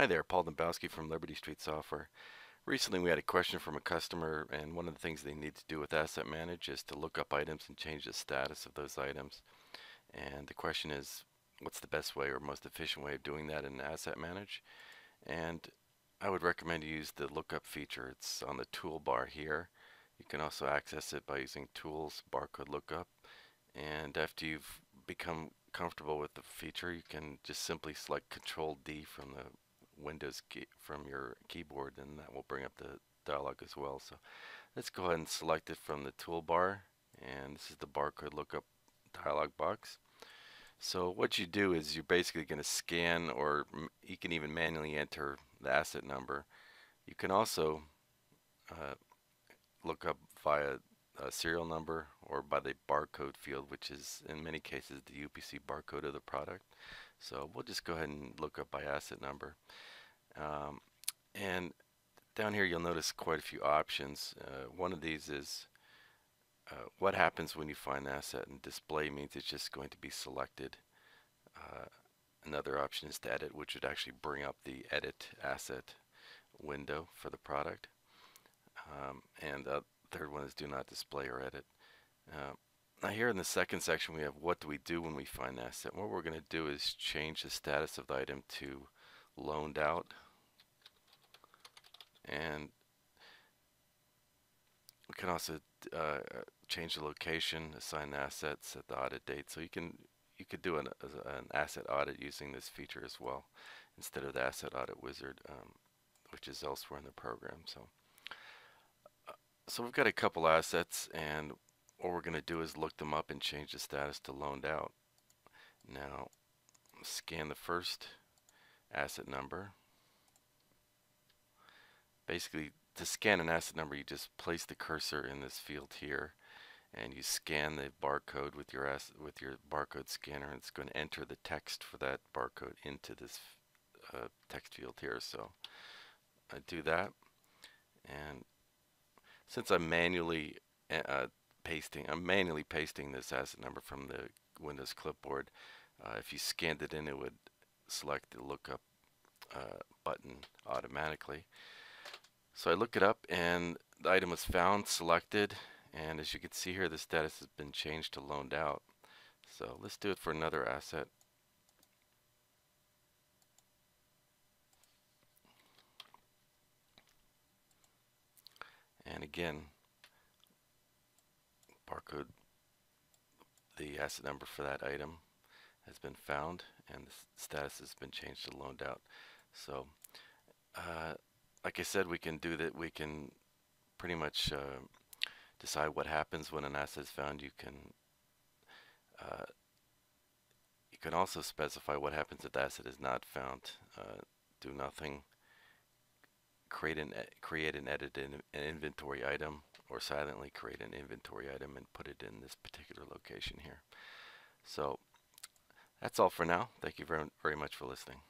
Hi there, Paul Dembowski from Liberty Street Software. Recently we had a question from a customer and one of the things they need to do with Asset Manage is to look up items and change the status of those items. And the question is, what's the best way or most efficient way of doing that in Asset Manage? And I would recommend you use the lookup feature. It's on the toolbar here. You can also access it by using Tools, Barcode Lookup. And after you've become comfortable with the feature, you can just simply select Control D from the Windows key from your keyboard and that will bring up the dialog as well. So let's go ahead and select it from the toolbar and this is the barcode lookup dialog box. So what you do is you're basically going to scan or you can even manually enter the asset number. You can also uh, look up via a serial number or by the barcode field which is in many cases the UPC barcode of the product. So we'll just go ahead and look up by asset number. Um, and down here you'll notice quite a few options. Uh, one of these is uh, what happens when you find an asset and display means it's just going to be selected. Uh, another option is to edit which would actually bring up the edit asset window for the product. Um, and the third one is do not display or edit. Uh, now here in the second section we have what do we do when we find an asset. What we're going to do is change the status of the item to loaned out and we can also uh, change the location, assign the assets, set the audit date. So you can you could do an, an asset audit using this feature as well instead of the asset audit wizard, um, which is elsewhere in the program. So uh, so we've got a couple assets, and what we're going to do is look them up and change the status to loaned out. Now scan the first asset number. Basically, to scan an asset number, you just place the cursor in this field here, and you scan the barcode with your with your barcode scanner, and it's going to enter the text for that barcode into this uh, text field here. So I do that, and since I'm manually uh, pasting, I'm manually pasting this asset number from the Windows clipboard. Uh, if you scanned it in, it would select the lookup uh, button automatically. So I look it up and the item was found, selected, and as you can see here the status has been changed to loaned out. So let's do it for another asset. And again, barcode the asset number for that item has been found and the status has been changed to loaned out. So, uh, like I said, we can do that. We can pretty much uh, decide what happens when an asset is found. You can uh, you can also specify what happens if the asset is not found. Uh, do nothing. Create an create and edit an, an inventory item, or silently create an inventory item and put it in this particular location here. So that's all for now. Thank you very, very much for listening.